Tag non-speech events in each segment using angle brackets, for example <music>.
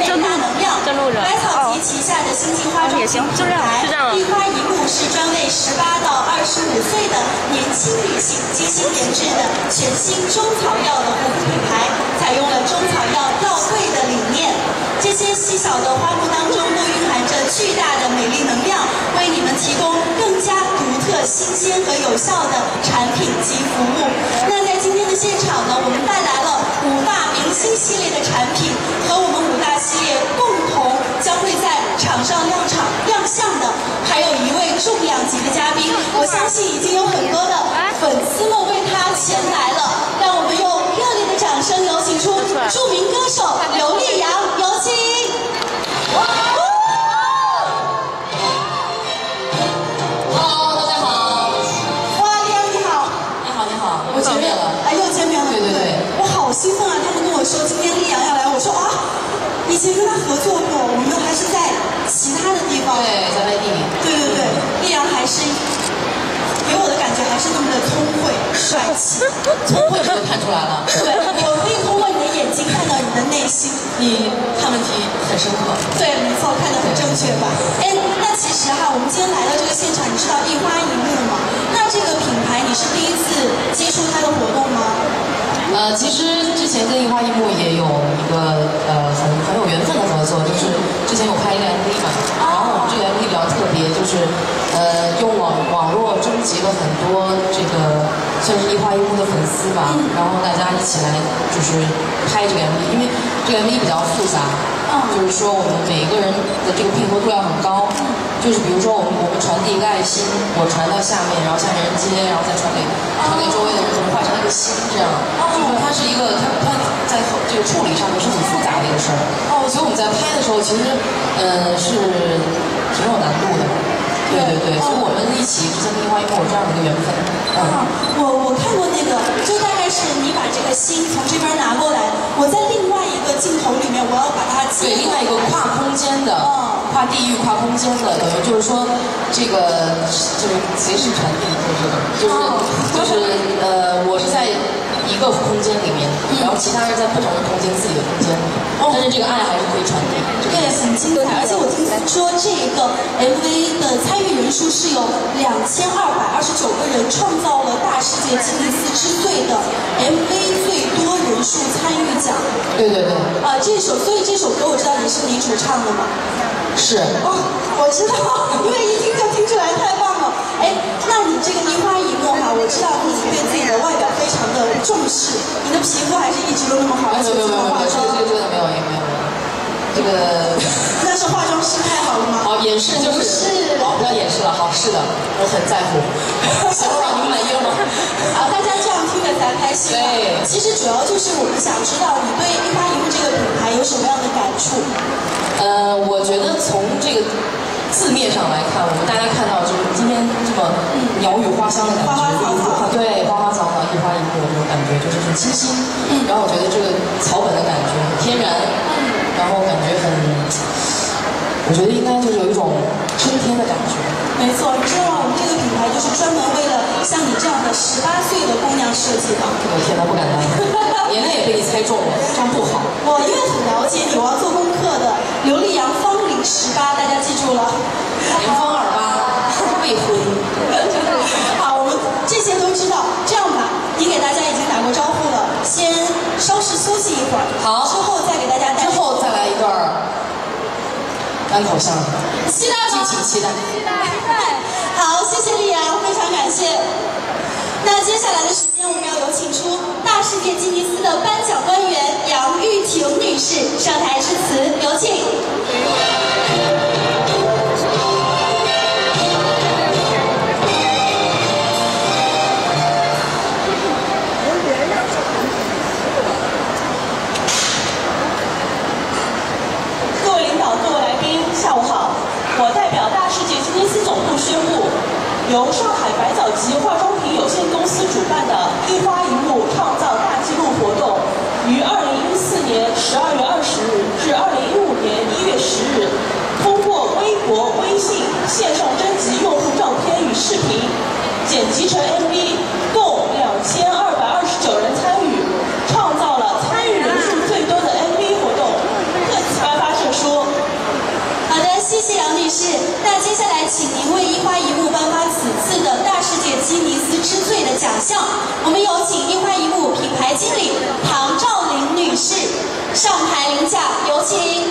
美大能量。百草集旗下的新晋化妆品牌丽花一木是专为十八到二十五岁的年轻女性精心研制的全新中草药的护肤品牌，采用了中草药药柜的理念。这些细小的花木当中都蕴含着巨大的美丽能量，为你们提供更加独特、新鲜和有效的产品及服务。那在今天的现场呢，我们带来了五大明星系列的产品和我们五大系列共同将会在场上亮场亮相的，还有一位重量级的嘉宾，我相信已经有很多的粉丝们为他前来了，让我们用热烈的掌声有请出著名歌手刘力你看问题很深刻。对，没错，看得很正确吧？哎，那其实哈，我们今天来到这个现场，你知道一花一木吗？那这个品牌你是第一次接触它的活动吗？呃，其实之前跟一花一木也有一个呃很很有缘分的合作，就是之前有拍一个 MV 嘛，然后我们这个 MV 比较特别，就是呃用网网络征集了很多这个花一木的粉丝吧，然后大家一起来就是拍这个 MV，因为这个 MV 比较复杂，就是说我们每个人的这个配合度要很高，就是比如说我们我们传递一个爱心，我传到下面，然后下面人接，然后再传给传给周围的人，怎么画成一个心这样。就是它是一个，它它在这个处理上面是很复杂的一个事儿。哦，所以我们在拍的时候，其实，呃，是挺有难度的。对对对，所以我们一起之前跟樱花一个我这样的一个缘分。嗯，我我看过那个，就大概是你把这个心从这边拿过来，我在另外一个镜头里面，我要把它对另外一个跨空间的，跨地域、跨空间的，等于就是说，这个就是随时传递，就是就是就是呃，我是在。一个空间里面，然后其他人在不同的空间，自己的空间里，但是这个爱还是可以传递。对，很精彩。而且我听说这个 MV 的参与人数是有两千二百二十九个人，创造了大世界吉尼斯之最的 MV 最多人数参与奖。对对对。啊，这首，所以这首歌我知道你是你主唱的吗？是。哦，我知道，因为一听就听出来，太棒了。哎，那你这个樱花一木哈，我知道你对自己的外表非常的重视，你的皮肤还是一直都那么好，而且没有没有没有，这个这个没有也没有，这个那是化妆师太好了吗？好，掩饰就是，好，不要掩饰了，好，是的，我很在乎。<laughs> 小宝，你们满意了吗？啊，大家这样听着才开心。对，其实主要就是我们想知道你对一花一木这个品牌有什么样的感触？呃，我觉得从这个。字面上来看，我们大家看到就是今天这么鸟语花香的感觉，对，花花草草一花一木这种感觉，就是很清新。然后我觉得这个草本的感觉很天然，然后感觉很，我觉得应该就是有一种春天的感觉。没错，你知道吗？我们这个品牌就是专门为了像你这样的十八岁的姑娘设计的。我天哪，不敢当，年龄也被你猜中了，这样不好。我因为很了解你，我要做功课的。刘力扬芳龄十八，大家记住了。<laughs> 年方二八，未婚。单口相声。期待敬请期待。期待。好，谢谢李阳，非常感谢。那接下来的时间，我们要有请出大世界吉尼斯的颁奖官员杨玉婷女士上台致辞，有请。由上海百草集化妆品有限公司主办的“一花一木创造大记录”活动，于二零一四年十二月二十日至二零一五年一月十日，通过微博、微信线上征集用户照片与视频，剪辑成 MV，我们有请樱花一幕品牌经理唐兆林女士上台领奖有请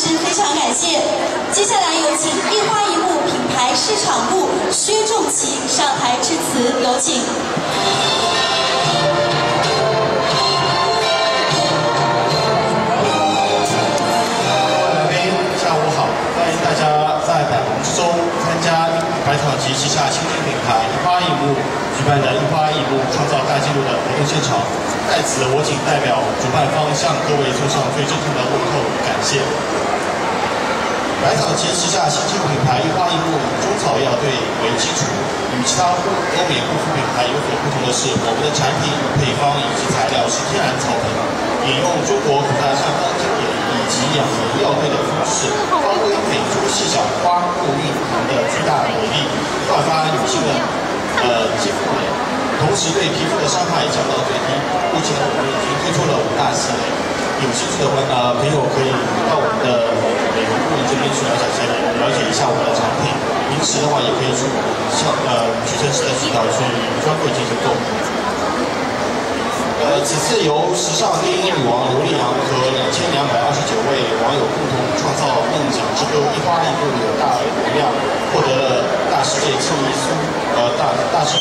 师，非常感谢。接下来有请一花一木品牌市场部薛仲奇上台致辞，有请。两位下午好，欢迎大家在百草集旗下新兴品牌一花一木举办的一花一木创造大纪录的活动现场，在此我谨代表主办方向各位送上最真诚的问候感谢。百草集旗下新兴品牌一花一木以中草药对为基础，与其他欧美护肤品牌有所不同的是，我们的产品配方以及材料是天然草本，引用中国古代汉方经典以及养颜药对的方式，发挥美珠细小花木蕴含的巨大美丽，焕发女性的呃肌肤美，同时对皮肤的伤害降到最低。目前我们已经推出了五大系列，有兴趣的朋呃朋友可以到我们的美容顾问这边去了解一下，了解一下我们的产品。平时的话也可以去像呃屈臣氏的渠道去专柜进行购买。呃，此次由时尚第一女王刘丽阳和两千两百二十九位网友共同创造梦想之歌一花一木有大能量，获得了大世界记忆苏呃大大世。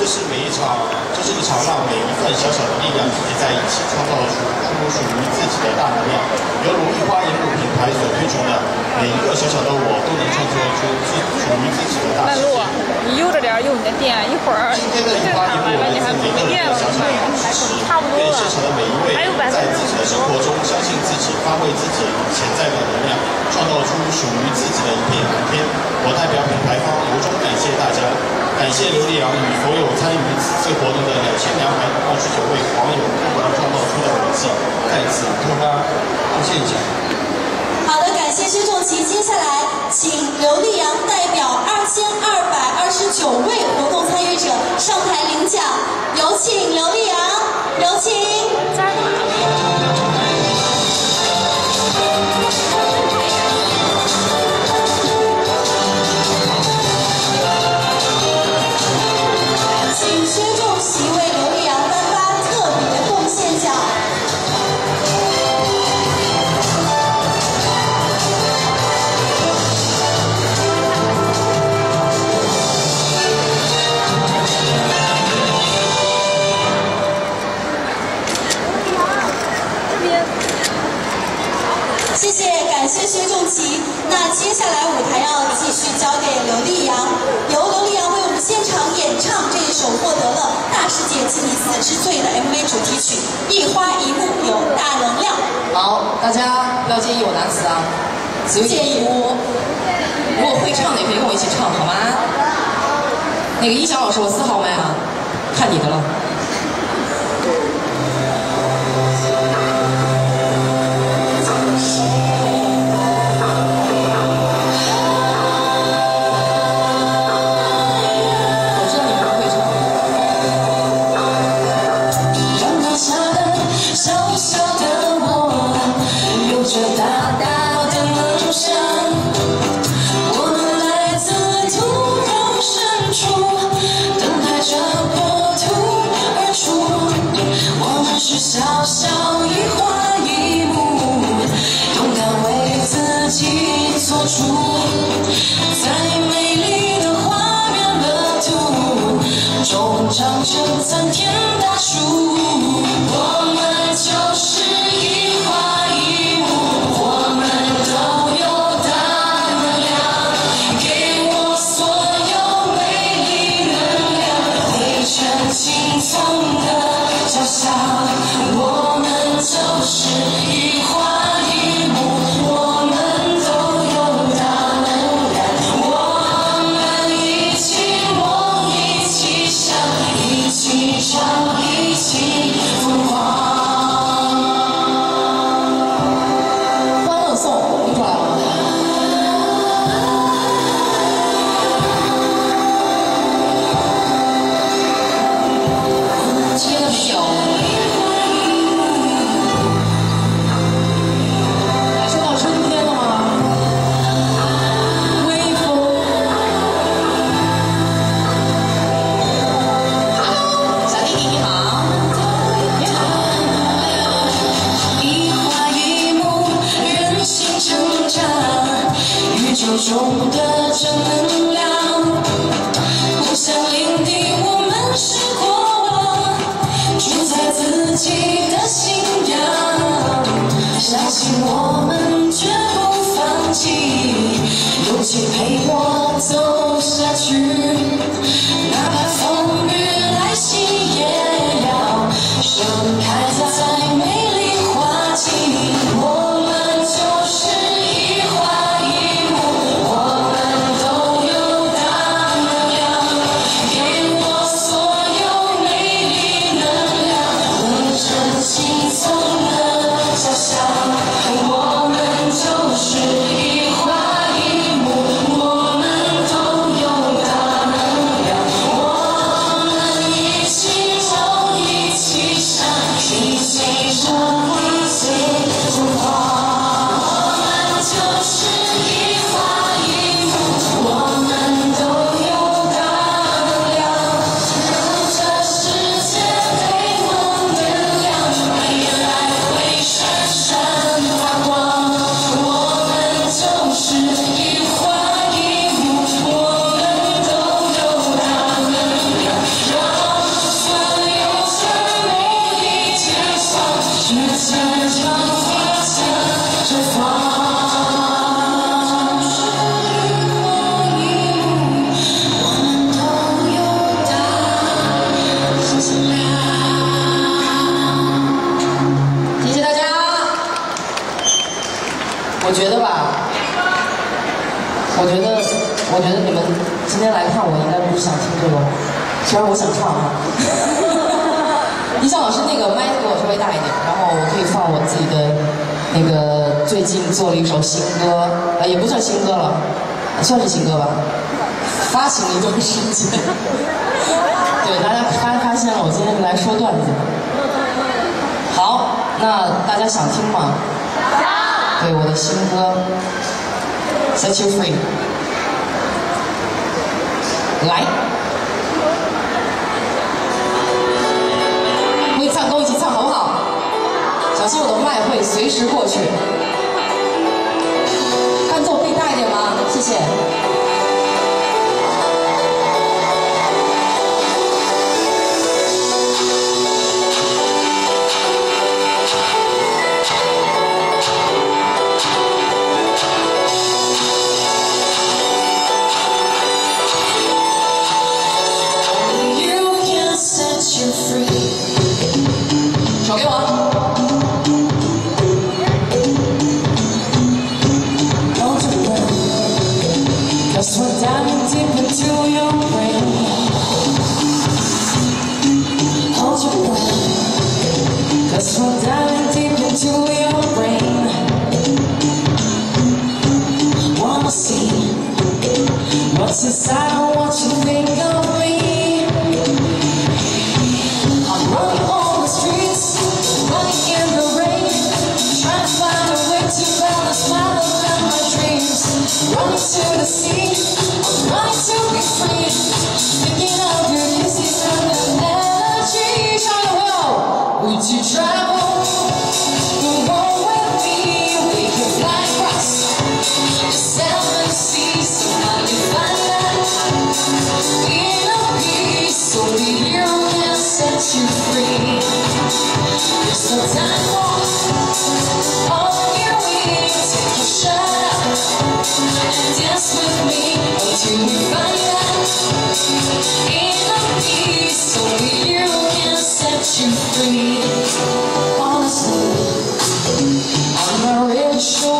这是每一场，这是一场让每一份小小的力量聚集在一起，创造出出属于自己的大能量。犹如一花一木品牌所推崇的，每一个小小的我都能创作出自属于自己的大世界。你悠着点，用你的电，一会儿今天的一花一木来自每个人的小小的支持，对现场的每一位在自己的生活中相信自己，发挥自己潜在的能量，创造出属于自己的一片蓝天。我代表品牌方由衷感谢大家，感谢刘丽阳与所有参与此次活动的两千两百二十九位网友共同创造出的美迹，在此托发贡献奖。好的，感谢薛仲奇。接下来，请刘丽阳代表二千二百二十九位活动参与者上台领奖。有请刘丽阳，有请。会唱的也可以跟我一起唱，好吗？那个音响老师，我四号麦啊，看你的了。上天。老师，那个麦给我稍微大一点，然后我可以放我自己的那个最近做了一首新歌，啊，也不算新歌了，算是新歌吧。发行了一段时间，<laughs> 对，大家发发现了，我今天来说段子。好，那大家想听吗？对，我的新歌，set you free。来。跟我一起唱好不好？小心我的麦会随时过去。伴奏可以大一点吗谢谢。want to the sea, I want to be free. show.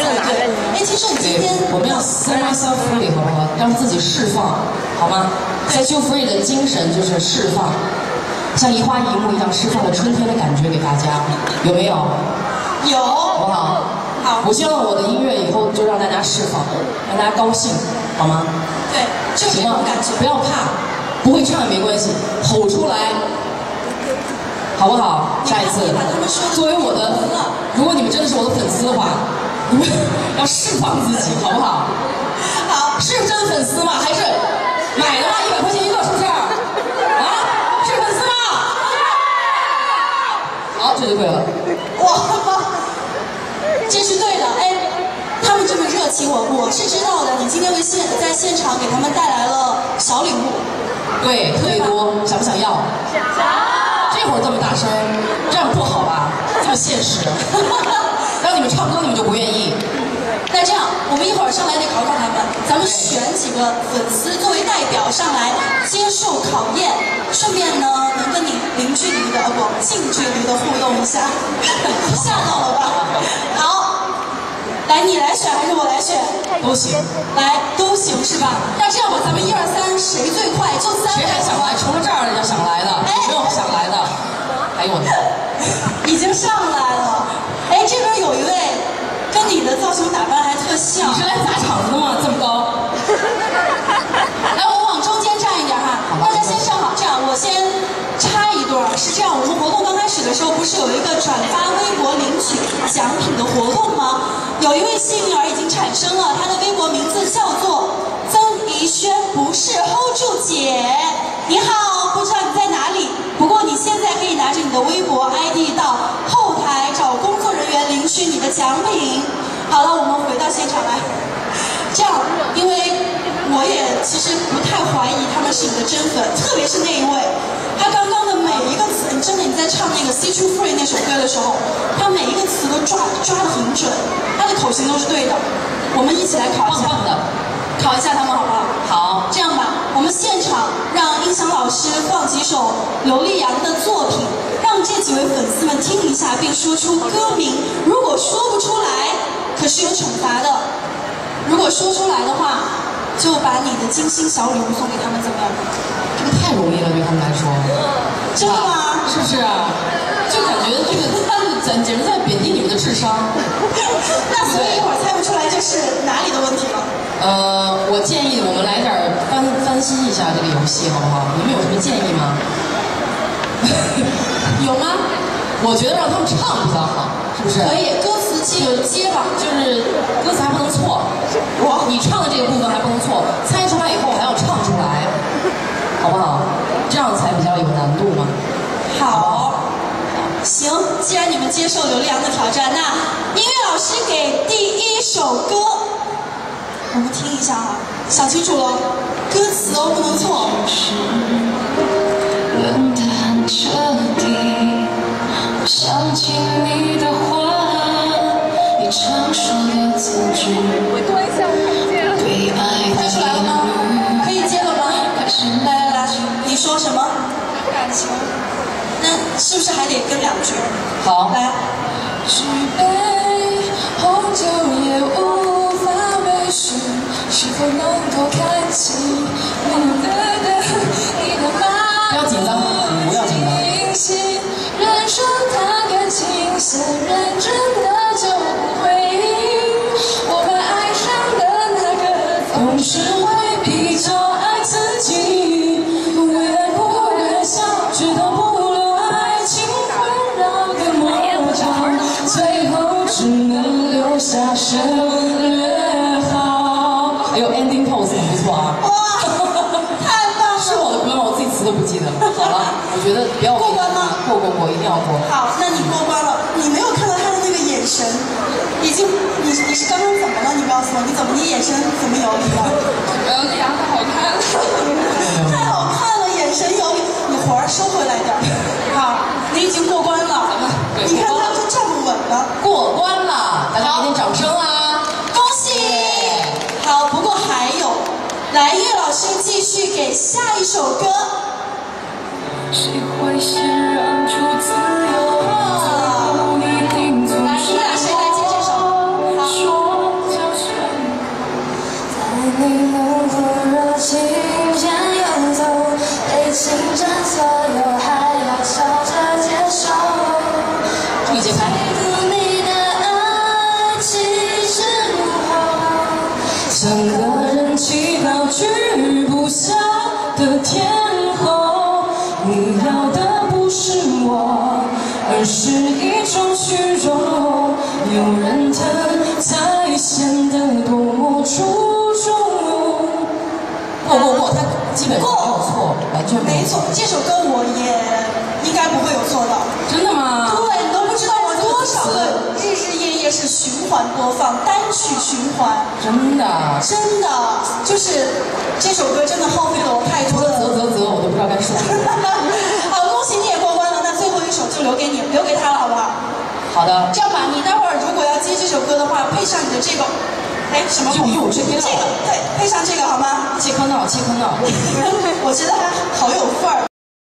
哎，其实你今天我们要 set myself free，好不好？让自己释放，好吗？set you free 的精神就是释放，像一花一木一样释放了春天的感觉给大家，有没有？有，好不好？好。我希望我的音乐以后就让大家释放，让大家高兴，好吗？对，行吗？不要怕，不会唱也没关系，吼出来，好不好？下一次，作为我的，如果你们真的是我的粉丝的话，你 <laughs> 们要释放自己，好不好？好，是真粉丝吗？还是买的话一百块钱一个，是不是？啊，是粉丝吗？好，这就对了。哇，这是对的，哎。他们这么热情，我我是知道的。你今天为现在现场给他们带来了小礼物，对，特别多，想不想要？想。这会儿这么大声，这样不好吧？这么现实，让你们唱歌你们就不愿意。那这样，我们一会儿上来得考考他们，咱们选几个粉丝作为代表上来接受考验，顺便呢能跟你零距离的不近距离的互动一下，<laughs> 吓到了吧？好。来，你来选还是我来选？都行。来，都行是吧？那这样吧，咱们一二三，谁最快？就三。谁还想来？除了这儿要想来的，没有想来的。哎呦我的，<laughs> 已经上来了。哎，这边有一位，跟你的造型打扮还特像。你是来砸场子的吗？这么高。<laughs> 来，我往中间站一点哈。大家先站好，这样我先插一段。是这样，我们活动刚开始的时候，不是有一个转发微博领取奖品的活动吗？有一位幸运儿已经产生了，他的微博名字叫做曾怡轩，不是 hold 住姐。你好，不知道你在哪里，不过你现在可以拿着你的微奖品。好了，我们回到现场来。这样，因为我也其实不太怀疑他们是你的真粉，特别是那一位，他刚刚的每一个词，你真的你在唱那个《See You Free》那首歌的时候，他每一个词都抓抓得很准，他的口型都是对的。我们一起来考一下，考一下他们好不好？好，这样吧，我们现场让音响老师放几首刘力扬的作品，让这几位粉丝们听一下，并说出歌名。如果说不出来，可是有惩罚的。如果说出来的话，就把你的精心小礼物送给他们，怎么样？这个太容易了，对他们来说。真的吗？是不是啊？就感觉这个，简简直在贬低你们的智商。<laughs> 那所以一会儿猜不出来，这是哪里的问题了？呃，我建议我们来点翻翻新一下这个游戏，好不好？你们有什么建议吗？有吗？我觉得让他们唱比较好，是不是？可以，歌词接接吧，就是歌词还不能错。我你唱的这个部分还不能错，猜出来以后还要唱出来，好不好？这样才比较有难度嘛。好。行，既然你们接受刘力扬的挑战，那音乐老师给第一首歌，我们听一下哈，想清楚了，歌词哦不能错。想起你的话，你常说的字句，对爱的疑虑，可以接了吗？来来来，你说什么？感情。那是不是还得跟两句？好，来。举杯红酒也无法微醺，是否能够看清你的你的不要紧张，情，怎么你眼神怎么游离了？呃，太好看了，太好看了，眼神有你。你魂儿收回来点儿。好，你已经过关了。你看他都站不稳了。过关了，大家给点掌声啊！恭喜！好，不过还有，来，岳老师继续给下一首歌。你要的不是我，而是一种虚荣。有人疼才显得多么出众。不不不，他基本没有错，完全没错。这首歌我也应该不会有错的。真的吗？对，是循环播放，单曲循环。真的。真的，就是这首歌真的耗费了我太多的。啧啧啧，我都不知道该说什么。<laughs> 好，恭喜你也过关了，那最后一首就留给你，留给他了，好不好？好的。这样吧，你待会儿如果要接这首歌的话，配上你的这个，哎，什么？又又这个？这个，对，配上这个好吗？切克闹，切克闹。<laughs> 我觉得还好有范儿。